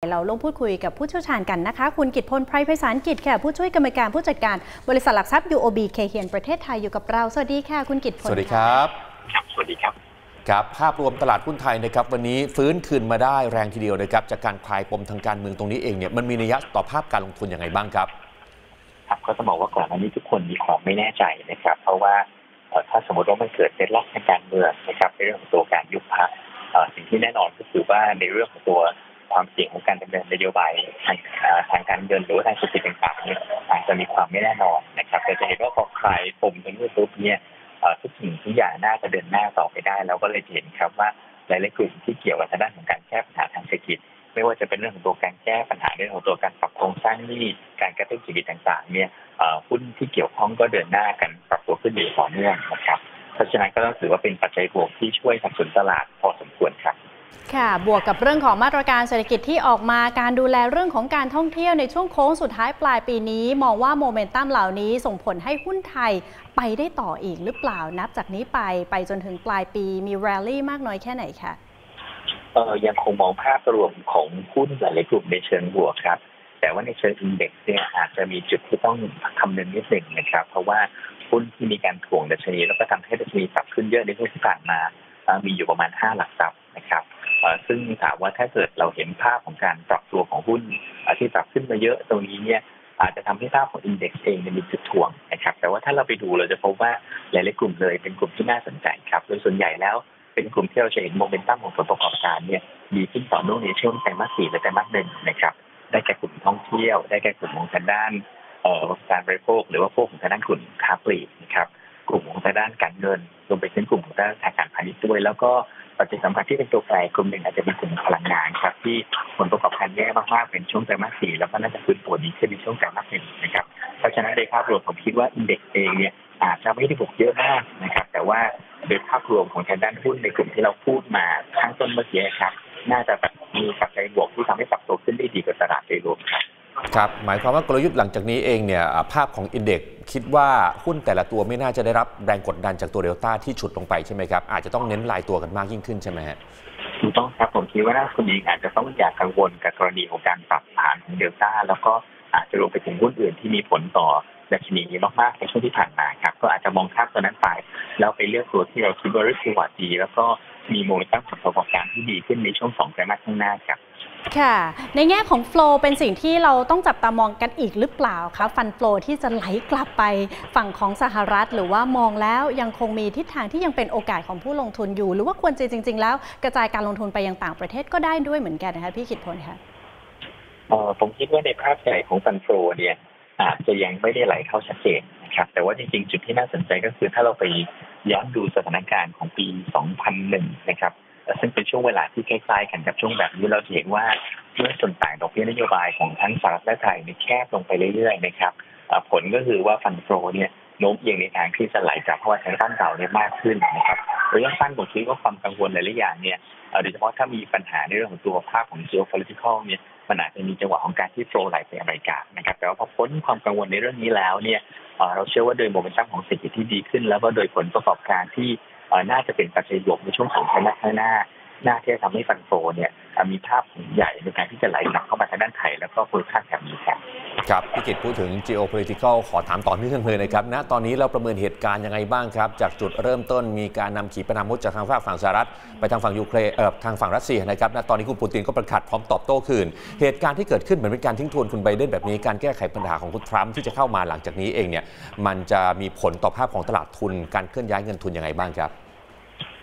เราลงพูดคุยกับผู้เชี่ยวชาญกันนะคะ คุณกิตพลไพรไพศาลกิจค่ะ ผู้ช่วยกรรมการผู้จัดการบริษัทหลักทรัพย์ UOB เคเฮียนประเทศไทยอยู่กับเรา สวัสดีค่ะ คุณกิตพล สวัสดีครับ ครับ สวัสดีครับ ครับ ภาพรวมตลาดหุ้นไทยนะครับ วันนี้ฟื้นคืนมาได้แรงทีเดียวนะครับ จากการคลายปมทางการเมืองตรงนี้เองเนี่ย มันมีนัยยะต่อภาพการลงทุนยังไงบ้างครับ ครับก็ต้องบอกว่าก่อนหน้านี้ทุกคนมีความไม่แน่ใจนะครับ เพราะว่าเอ่อถ้าสมมติว่ามันเกิดเซตล็อกทางการเมืองนะครับในเรื่องของตัวการยุบพรรคเอ่อสิ่งที่แน่นอนก็คือว่าในเรื่องของตัว ความเสี่ยงของการดำเนินนโยบายทางทางการเงินหรือว่าทางเศรษฐกิจต่างๆเนี่ยอาจจะมีความไม่แน่นอนนะครับแต่จะเห็นว่าพอคลายปมตรงนี้ปุ๊บเนี่ยทุกสิ่งทุกอย่างน่าจะเดินหน้าต่อไปได้เราก็เลยเห็นครับว่าหลายๆกลุ่มที่เกี่ยวกับทางด้านของการแก้ปัญหาทางเศรษฐกิจ ไม่ว่าจะเป็นเรื่องของตัวการแก้ปัญหาเรื่องของตัวการปรับโครงสร้างหนี้การกระตุ้นเศรษฐกิจต่าง ๆ เนี่ยหุ้นที่เกี่ยวข้องก็เดินหน้ากันปรับตัวขึ้นอย่างต่อเนื่องนะครับเพราะฉะนั้นก็ต้องถือว่าเป็นปัจจัยบวกที่ช่วยสับสนตลาดพอสมควรครับ ค่ะบวกกับเรื่องของมาตรการเศรษฐกิจที่ออกมาการดูแลเรื่องของการท่องเที่ยวในช่วงโค้งสุดท้ายปลายปีนี้ มองว่าโมเมนตัมเหล่านี้ส่งผลให้หุ้นไทยไปได้ต่ออีกหรือเปล่านับจากนี้ไปไปจนถึงปลายปีมีแรลลี่มากน้อยแค่ไหนคะเอ่อยังคงมองภาพรวมของหุ้นหลายๆกลุ่มในเชิงบวกครับ แต่ว่าในเชิงอินเด็กซ์เนี่ยอาจจะมีจุดที่ต้องคำนึงนิดหนึ่งนะครับ เพราะว่าหุ้นที่มีการถ่วงดัชนี แล้วก็ทำให้ดัชนีปรับขึ้นเยอะในช่วงที่ผ่านมามีอยู่ประมาณ5หลักทรัพย์นะครับ ซึ่งถามว่าถ้าเกิดเราเห็นภาพของการปรับตัวของหุ้นที่ปรับขึ้นมาเยอะตรงนี้เนี่ยอาจจะทำให้ภาพของอินเด็กซ์เองเนี่ยมีจุดถ่วงนะครับ แต่ว่าถ้าเราไปดูเราจะพบว่าหลายๆกลุ่มเลยเป็นกลุ่มที่น่าสนใจครับ โดยส่วนใหญ่แล้วเป็นกลุ่มที่เราจะเห็นโมเมนตัมของผลประกอบการเนี่ยดีขึ้นต่อเนื่องในช่วงไตรมาสสี่และไตรมาสหนึ่งนะครับ ได้แก่กลุ่มท่องเที่ยว ได้แก่กลุ่มของทางด้านเอ่อการบริโภค หรือว่าพวกของทางด้านกลุ่มค้าปลีกนะครับ กลุ่มของทางด้านการเงินรวมไปถึงกลุ่มของทางด้านธนาคารพาณิชย์ด้วย แล้วก็ ปัจจัยสำคัญที่เป็นตัวแปรกลุ่มหนึ่งอาจจะเป็นกลุ่มพลังงานครับที่ผลประกอบการแย่มากๆเป็นช่วงไตรมาสสี่แล้วก็น่าจะฟื้นตัวดีขึ้นในช่วงไตรมาสหนึ่งนะครับเพราะฉะนั้นในภาพรวมผมคิดว่าอินเด็กซ์เองเนี่ยอาจจะไม่ได้บวกเยอะมากนะครับ แต่ว่าโดยภาพรวมของทางด้านหุ้นในกลุ่มที่เราพูดมาข้างต้นเมื่อกี้ครับ น่าจะแบบมีปัจจัยบวกที่ทำให้ปรับตัวขึ้นได้ดีกว่าตลาดโดยรวมครับ ครับหมายความว่ากลยุทธ์หลังจากนี้เองเนี่ยภาพของอินเด็กคิดว่าหุ้นแต่ละตัวไม่น่าจะได้รับแรงกดดันจากตัวเดลต้าที่ฉุดลงไปใช่ไหมครับ อาจจะต้องเน้นรายตัวกันมากยิ่งขึ้นใช่ไหมฮะถูกต้องครับผมคิดว่านักลงทุนเองอาจจะต้องอย่ากังวลกับกรณีของการปรับฐานของเดลต้าแล้วก็อาจจะรวมไปถึงหุ้นอื่นที่มีผลต่อดัชนีมากๆในช่วงที่ผ่านมาครับก็อาจจะมองข้ามตัวนั้นไปแล้วไปเลือกตัวที่เราคิดว่า risk reward ดีแล้วก็ มีโมเมนตัมผลประกอบการที่ดีขึ้นในช่วงสองไตรมาสข้างหน้าครับค่ะ ในแง่ของ flow เป็นสิ่งที่เราต้องจับตามองกันอีกหรือเปล่าคะ fund flow ที่จะไหลกลับไปฝั่งของสหรัฐ หรือว่ามองแล้วยังคงมีทิศทางที่ยังเป็นโอกาสของผู้ลงทุนอยู่ หรือว่าควรจะจริง ๆ แล้วกระจายการลงทุนไปยังต่างประเทศก็ได้ด้วยเหมือนกันนะคะพี่กิตพลค่ะเอ่อผมคิดว่าในภาพใหญ่ของ fund flow เนี่ยอาจจะยังไม่ได้ไหลเข้าชัดเจน นะครับ แต่ว่าจริงๆ จุดที่น่าสนใจก็คือถ้าเราไปย้อนดูสถานการณ์ของปี 2001 นะครับ ซึ่งเป็นช่วงเวลาที่ใกล้ๆกันกับช่วงแบบนี้เราเห็นว่าเมื่อส่วนต่างดอกเบี้ยนโยบายของทั้งสหรัฐและไทยเนี่ยแคบลงไปเรื่อยๆ นะครับ ผลก็คือว่าฟันโฟเนี่ยโน้มเอียงในทางที่จะไหลจากภาวะทางด้านเก่าเนี่ยมากขึ้นนะครับระยะสั้นผมคิดว่าความกังวลหลายๆอย่างเนี่ยโดยเฉพาะถ้ามีปัญหาในเรื่องของตัวภาพของ geopolitical เนี่ย มันอาจจะมีจังหวะของการที่โฟลไหลไปอเมริกานะครับแต่ว่าพอพ้นความกังวลในเรื่องนี้แล้วเนี่ยเราเชื่อว่าโดยโมเมนตัมของเศรษฐกิจที่ดีขึ้น แล้วก็โดยผลประกอบการที่น่าจะเป็นปัจจัยบวกในช่วงสองไตรมาสข้างหน้า น่าที่ทำให้ฟันโฟเนี่ยมีภาพใหญ่ในการที่จะไหลกลับเข้ามาทางด้านไทยแล้วก็ภูมิภาคแถบนี้ครับครับพี่กิตพูดถึง geopolitical ขอถามต่อเนื่องเลยนะครับณตอนนี้เราประเมินเหตุการณ์ยังไงบ้างครับ จากจุดเริ่มต้นมีการนำขีปนาวุธจากทางฝั่งสหรัฐ ไปทางฝั่งยูเครนเอ่อทางฝั่งรัสเซียนะครับณตอนนี้คุณปูตินก็ประกาศพร้อมตอบโต้คืน เหตุการณ์ที่เกิดขึ้นเหมือนเป็นการทิ้งทวนคุณไบเดนแบบนี้การแก้ไขปัญหาของคุณทรัมป์ที่จะเข้ามาหลังจากนี้เองเนี่ยมันจะมีผลต่อภาพของตลาดทุนการเคลื่อนย้ายเงินทุนยังไงบ้างครับ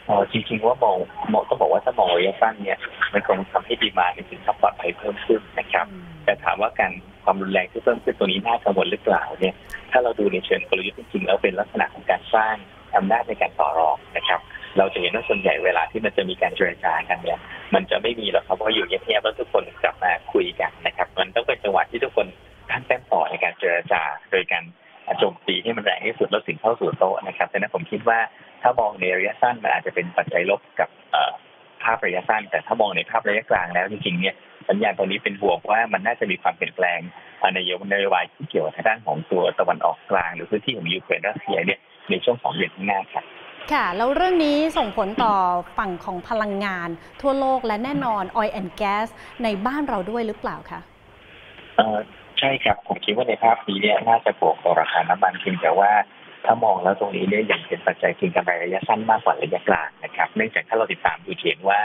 อ่อจริงๆ ว่ามองมองต้องบอกว่าถ้ามองระยะสั้นเนี่ยมันคงทำให้ดีมาในสินทรัพย์ปลอดภัยเพิ่มขึ้นนะครับ แต่ถามว่าการความรุนแรงที่เพิ่มขึ้นตัวนี้น่ากังวลหรือเปล่าเนี่ย ถ้าเราดูในเชิงกลยุทธ์จริงๆแล้วเป็นลักษณะของการสร้างอำนาจในการต่อรองนะครับ เราจะเห็นว่าส่วนใหญ่เวลาที่มันจะมีการเจรจากันเนี่ยมันจะไม่มีหรอกครับเพราะอยู่เงียบๆแล้วทุกคนกลับมาคุยกันนะครับ มันต้องเป็นจังหวะที่ทุกคนตั้งแต้มต่อในการเจรจาโดยการ โจมตีให้มันแรงที่สุดแล้วถึงเข้าสู่โต๊ะนะครับดังนั้นผมคิดว่าถ้ามองในระยะสั้นมันอาจจะเป็นปัจจัยลบกับเอ่อภาพระยะสั้น แต่ถ้ามองในภาพระยะกลางแล้วจริงๆเนี่ยสัญญาณตรงนี้เป็นบวกว่ามันน่าจะมีความเปลี่ยนแปลงเอ่อในนโยบายที่เกี่ยวกับทางด้านของตัวตะวันออกกลาง หรือพื้นที่ของยูเครนรัสเซียเนี่ยในช่วงสองเดือนข้างหน้าครับค่ะ แล้วเรื่องนี้ส่งผลต่อฝั่งของพลังงาน ทั่วโลกและแน่นอน oil and gas ในบ้านเราด้วยหรือเปล่าคะเออใช่ครับผมคิดว่าในภาพนี้เนี่ยน่าจะบวกต่อราคาน้ำมันเพียงแต่ว่าถ้ามองแล้วตรงนี้เนี่ยยังเป็นปัจจัยเพียงกำไรระยะสั้นมากกว่าระยะกลางนะครับเนื่องจากถ้าเราติดตามดูเห็นว่า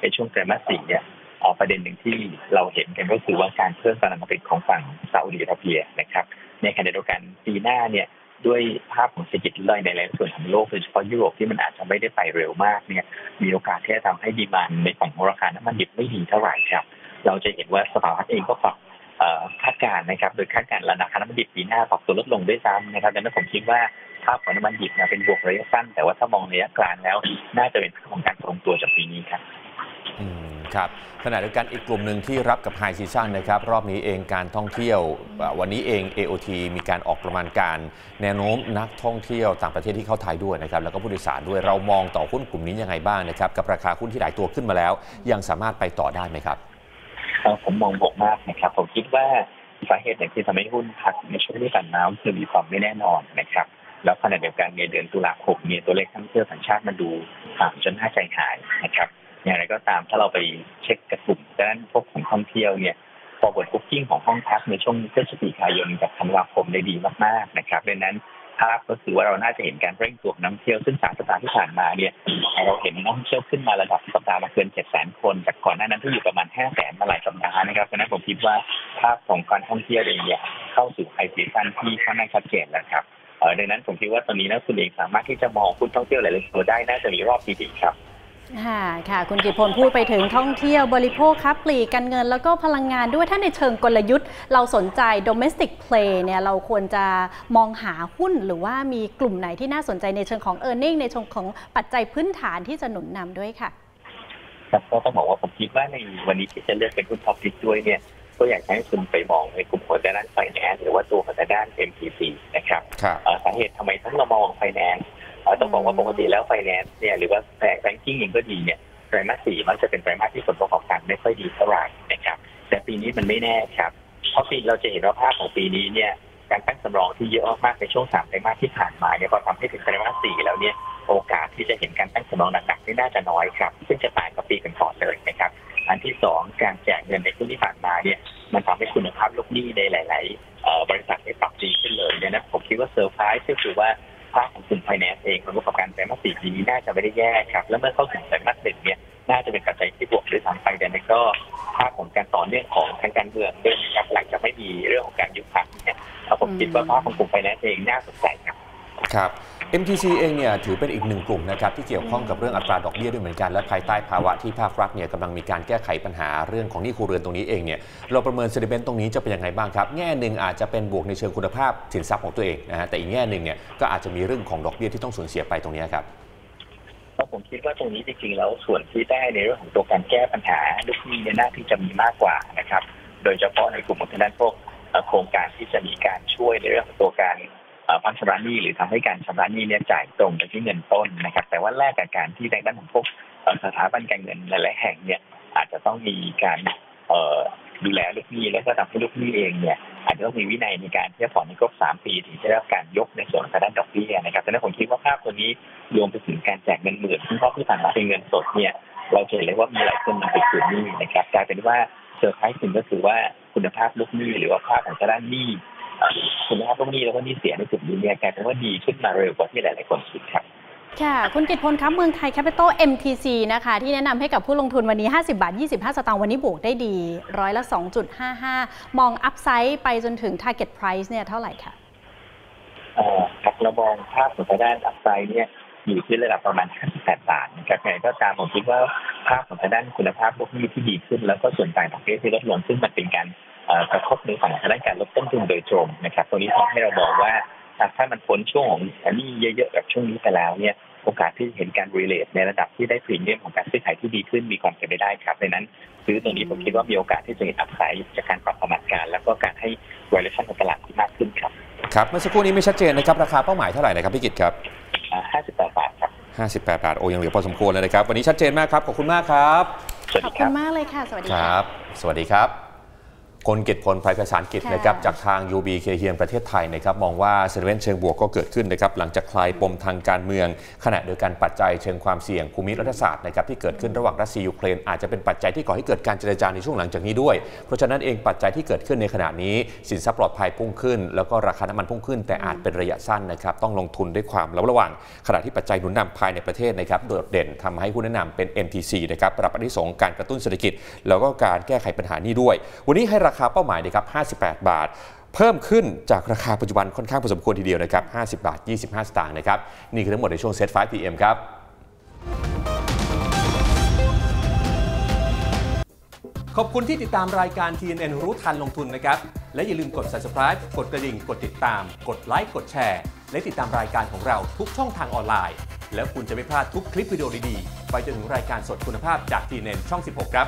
ในช่วงไตรมาสสี่เนี่ยเอาประเด็นหนึ่งที่เราเห็นกันก็คือว่าการเพิ่มกำลังผลิตของฝั่งซาอุดิอาระเบียนะครับในขณะเดียวกันปีหน้าเนี่ยด้วยภาพของเศรษฐกิจลอยในหลายส่วนของโลกโดยเฉพาะยุโรปที่มันอาจจะไม่ได้ไปเร็วมากเนี่ยมีโอกาสที่จะทำให้ดีมานในฝั่งของราคาน้ำมันดิบไม่ดีเท่าไหร่ครับ เราจะเห็นว่าสภาวะเองก็ปรับ คาดการณ์นะครับ โดยคาดการณ์ราคาน้ำมันดิบปีหน้าปรับตัวลดลงด้วยซ้ำนะครับดังนั้นผมคิดว่าภาพของน้ำมันดิบเนี่ยเป็นบวกระยะสั้น แต่ว่าถ้ามองระยะกลางแล้ว น่าจะเป็นของการทรงตัวจากปีนี้ครับอืมครับขณะเดียวกันอีกกลุ่มหนึ่งที่รับกับไฮซีซั่นนะครับ รอบนี้เองการท่องเที่ยว วันนี้เอง AOT มีการออกประมาณการ แนวโน้มนักท่องเที่ยวต่างประเทศที่เข้าไทยด้วยนะครับ แล้วก็ผู้โดยสารด้วยเรามองต่อหุ้นกลุ่มนี้ยังไงบ้างนะครับ กับราคาหุ้นที่หลายตัวขึ้นมาแล้ว ยังสามารถไปต่อได้ไหมครับ เอ่อผมมองบวกมากนะครับ ผมคิดว่าสาเหตุหนึ่งที่ทำให้หุ้นพักในช่วงที่ผ่านมาคือมีความไม่แน่นอนนะครับแล้วขณะเดียวกันในเดือนตุลาคมเนี่ยตัวเลขท่องเที่ยวสัญชาติมันดูต่ำจนน่าใจหายนะครับอย่างไรก็ตามถ้าเราไปเช็คกระกลุ่มด้านพวกของท่องเที่ยวเนี่ยพอบทบุ๊กิ้งของห้องพักในช่วงพฤศจิกายนกับธันวาคมได้ดีมากๆนะครับดังนั้น ภาพก็คือว่าเราน่าจะเห็นการเร่งตัวของนักท่องเที่ยวซึ่งสามสัปดาห์ที่ผ่านมาเนี่ยเราเห็นนักท่องเที่ยวขึ้นมาระดับสัปดาห์ละเกินเจ็ดแสนคน จากก่อนหน้านั้นที่อยู่ประมาณแค่แสนมาหลายสัปดาห์นะครับเพราะฉะนั้นผมคิดว่าภาพของการท่องเที่ยวเองเนี่ยเข้าสู่ไฮซีซันที่ค่อนข้างชัดเจนแล้วครับดังนั้นผมคิดว่าตอนนี้นักลงทุนเองสามารถที่จะมองหุ้นท่องเที่ยวหลายๆตัวได้น่าจะมีรอบดีๆครับ ค่ะค่ะ คุณกิตพลพูดไปถึงท่องเที่ยวบริโภคค้าปลีกการเงิน แล้วก็พลังงานด้วยถ้าในเชิงกลยุทธ์ เราสนใจ domestic play เนี่ยเราควรจะมองหาหุ้นหรือว่ามีกลุ่มไหนที่น่าสนใจในเชิงของ e a r n i n g ในเชิงของปัจจัยพื้นฐานที่จะหนุนนำด้วยค่ะครับก็ต้องบอกว่าผมคิดว่าในวันนี้ที่จะเลือกเป็นหุ้น top pick ด้วยเนี่ยก็อยากให้คุณไปมองในกลุ่มของด้านไฟแนนซ์หรือว่าตัวของด้าน MTC นะครับครับเอ่อสาเหตุทำไมต้องเรามองไฟแนนซ์ ต้องบอกว่าปกติแล้วไฟแนนซ์เนี่ยหรือว่าแบงกิ้งเองก็ดีเนี่ยไตรมาสสี่มักจะเป็นไตรมาสที่ผลประกอบการไม่ค่อยดีเท่าไหร่นะครับแต่ปีนี้มันไม่แน่ครับ เพราะปีเราจะเห็นว่าภาพของปีนี้เนี่ยการตั้งสำรองที่เยอะมากในช่วงสามไตรมาสที่ผ่านมาเนี่ยพอทำให้ถึงไตรมาสสี่แล้วเนี่ยโอกาสที่จะเห็นการตั้งสำรองหนักๆนี่น่าจะน้อยครับ ซึ่งจะต่างกับปีก่อนๆเลยนะครับ อันที่สองการแจกเงินในช่วงที่ผ่านมาเนี่ยมันทำให้คุณภาพลูกหนี้ในหลาย ๆ บริษัทได้ปรับดีขึ้นเลยเนี่ยนะผมคิดว่าเซอร์ไพรส์ก็คือว่า ภาพของกลุ่มไฟแนนซ์เองผลประกอบการไตรมาสสี่ปีนี้น่าจะไม่ได้แย่ครับ แล้วเมื่อเข้าถึงไตรมาสหนึ่งเนี่ยน่าจะเป็นปัจจัยที่บวกด้วยซ้ำไปแต่ในก็ภาพของการต่อเนื่องของทางการเมืองด้วยนะครับหลังจากไม่มีเรื่องของการยุบพรรคเนี่ยผมคิดว่าภาพของกลุ่มไฟแนนซ์เองน่าสนใจครับครับ MTC เองเนี่ยถือเป็นอีกหนึ่งกลุ่มนะครับที่เกี่ยวข้องกับเรื่องอัตราดอกเบี้ยด้วยเหมือนกัน และภายใต้ภาวะที่ภาครัฐเนี่ยกำลังมีการแก้ไขปัญหาเรื่องของหนี้ครัวเรือนตรงนี้เองเนี่ยเราประเมินเซนิเมนต์ตรงนี้จะเป็นยังไงบ้างครับแง่หนึ่งอาจจะเป็นบวกในเชิงคุณภาพสินทรัพย์ของตัวเองนะฮะแต่อีกแง่หนึ่งเนี่ยก็อาจจะมีเรื่องของดอกเบี้ยที่ต้องสูญเสียไปตรงนี้ครับก็ผมคิดว่าตรงนี้จริงๆแล้วส่วนที่ได้ในเรื่องของตัวการแก้ปัญหาลูกหนี้เนี่ยน่าที่จะมีมากกว่านะครับโดยเฉพาะในกลุ่มของทางด้านพวกโครงการที่จะมีการช่วยในเรื่องของตัวการ พันชำระหนี้หรือทำให้การชำระหนี้เนี่ยจ่ายตรงไปที่เงินต้นนะครับ แต่ว่าแลกกับการที่ในด้านของพวกสถาบันการเงินหลายๆแห่งเนี่ยอาจจะต้องมีการเดูแลลูกหนี้แล้วก็ทำให้ลูกหนี้เองเนี่ยอาจจะต้องมีวินัยในการที่จะผ่อนในครบสามปีถึงจะได้รับการยกในส่วนของทางด้านดอกเบี้ยนะครับดังนั้นผมคิดว่าภาพตัวนี้รวมไปถึงการแจกเงินหมื่นซึ่งข้อที่ผ่านมาเป็นเงินสดเนี่ยเราเห็นเลยว่ามีหลายคนมาติดสินหนี้นะครับกลายเป็นว่าเซอร์ไพรส์สิ่งก็คือว่าคุณภาพลูกหนี้หรือว่าภาพของทางด้านหนี้ คุณภาพลูกหนี้แล้วก็หนี้เสียในกลุ่มนี้เนี่ยกลายเป็นว่าดีขึ้นมาเร็วกว่าที่หลายๆคนคิดครับค่ะ คุณกิตพลครับเมืองไทยแคปิตอล MTC นะคะ ที่แนะนำให้กับผู้ลงทุนวันนี้ 50 บาท 25 สตางค์วันนี้บวกได้ดี ร้อยละ 2.55 มอง upside ไปจนถึง Target Price เนี่ยเท่าไหร่คะเอ่อครับเรามองภาพของทางด้าน upside เนี่ย อยู่ที่ระดับประมาณ 58 บาทนะครับไงก็ตามผมคิดว่าภาพของทางด้านคุณภาพลูกหนี้ที่ดีขึ้น แล้วก็ส่วนต่างดอกเบี้ยที่ลดลงซึ่งมันเป็นการกระทบในฝั่งทางด้านการลดต้นทุนโดยตรงนะครับตรงนี้ทำให้เรามองว่าถ้ามันพ้นช่วงของนี้เยอะๆแบบช่วงนี้ไปแล้วเนี่ยโอกาสที่เห็นการรีเลทในระดับที่ได้พรีเมียมของการซื้อขายที่ดีขึ้นมีความเป็นไปได้ครับดังนั้น ซื้อตรงนี้ผมคิดว่ามีโอกาสที่จะเห็นอัพไซด์จากการปรับประมาณการ แล้วก็การให้ valuation ของตลาดที่มากขึ้นครับครับเมื่อสักครู่นี้ไม่ชัดเจนนะครับ ราคาเป้าหมายเท่าไหร่นะครับพี่กิตครับ 58 บาทครับ 58 บาท โอ้ยังเหลือพอสมควรเลยนะครับ วันนี้ชัดเจนมากครับ ขอบคุณมากครับสวัสขอดีบคคุรับณมากเลยค่ะ สวัสดีคค่ะรับสวัสดีครับ คนเกตผลไพรประสานกิจค่ะนะครับจากทาง UB เคเฮียนประเทศไทยนะครับมองว่าเซนเวนเชิงบวกก็เกิดขึ้นนะครับหลังจากคลายปมทางการเมือง ขณะเดียวกันปัจจัยเชิงความเสี่ยงภูมิรัฐศาสตร์นะครับที่เกิดขึ้นระหว่างรัสเซียยูเครนอาจจะเป็นปัจจัยที่ก่อให้เกิดการเจรจาในช่วงหลังจากนี้ด้วย เพราะฉะนั้นเองปัจจัยที่เกิดขึ้นในขณะนี้สินทรัพย์ปลอดภัยพุ่งขึ้น แล้วก็ราคาน้ำมันพุ่งขึ้น แต่อาจเป็นระยะสั้นนะครับต้องลงทุนด้วยความระมัดระวัง ขณะที่ปัจจัยหนุนนำภายในประเทศนะครับโดดเด่นทำให้หุ้นแนะนำเป็น MTC นะครับปรับอนิสงส์การกระตุ้นเศรษฐกิจ แล้วก็การแก้ไขปัญหานี้ด้วย วันนี้ให้ราคาเป้าหมายนะครับ58 บาท เพิ่มขึ้นจากราคาปัจจุบันค่อนข้างพอสมควรทีเดียวนะครับ50 บาท 25 สตางค์นะครับนี่คือทั้งหมดในช่วง Set 5 PM ครับขอบคุณที่ติดตามรายการ TNN รู้ทันลงทุนนะครับ และอย่าลืมกด subscribe กดกระดิ่ง กดติดตาม กดไลค์ กดแชร์ และติดตามรายการของเราทุกช่องทางออนไลน์ แล้วคุณจะไม่พลาดทุกคลิปวิดีโอดีๆ ไปจนถึงรายการสดคุณภาพจาก TNN ช่อง 16 ครับ